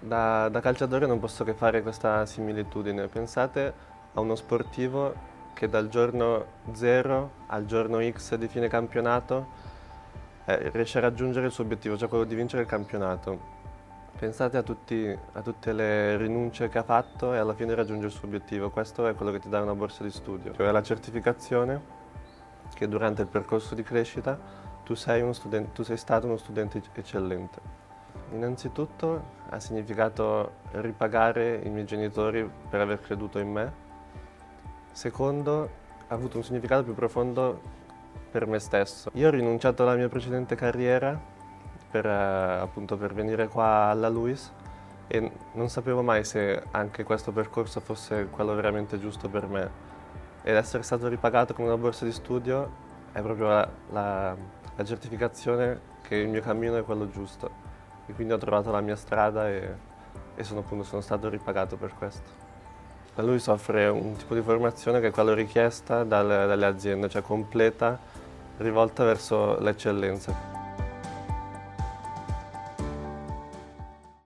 Da, da calciatore non posso che fare questa similitudine. Pensate a uno sportivo che dal giorno 0 al giorno X di fine campionato eh, riesce a raggiungere il suo obiettivo, cioè quello di vincere il campionato. Pensate a, tutti, a, tutte le rinunce che ha fatto e alla fine raggiunge il suo obiettivo. Questo è quello che ti dà una borsa di studio. Cioè la certificazione che durante il percorso di crescita tu sei, studente, tu sei stato uno studente eccellente. Innanzitutto ha significato ripagare i miei genitori per aver creduto in me. Secondo, ha avuto un significato più profondo per me stesso. Io ho rinunciato alla mia precedente carriera per, eh, appunto, per venire qua alla LUIS e non sapevo mai se anche questo percorso fosse quello veramente giusto per me. Ed essere stato ripagato con una borsa di studio è proprio la, la, la certificazione che il mio cammino è quello giusto. E quindi ho trovato la mia strada e, e sono, appunto, sono stato ripagato per questo. La LUIS offre un tipo di formazione che è quella richiesta dalle, dalle aziende, cioè completa, rivolta verso l'eccellenza.